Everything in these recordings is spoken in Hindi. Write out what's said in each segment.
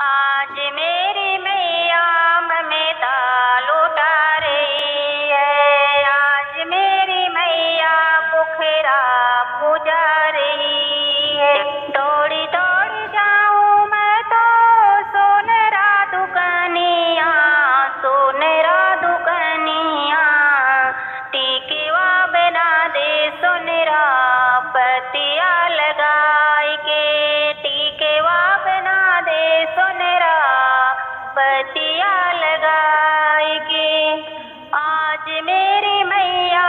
आज मेरी मैया में दाल उठा है। आज मेरी मैया पुखरा पुजारी है। मैया लगाए आज मेरी मैया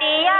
tía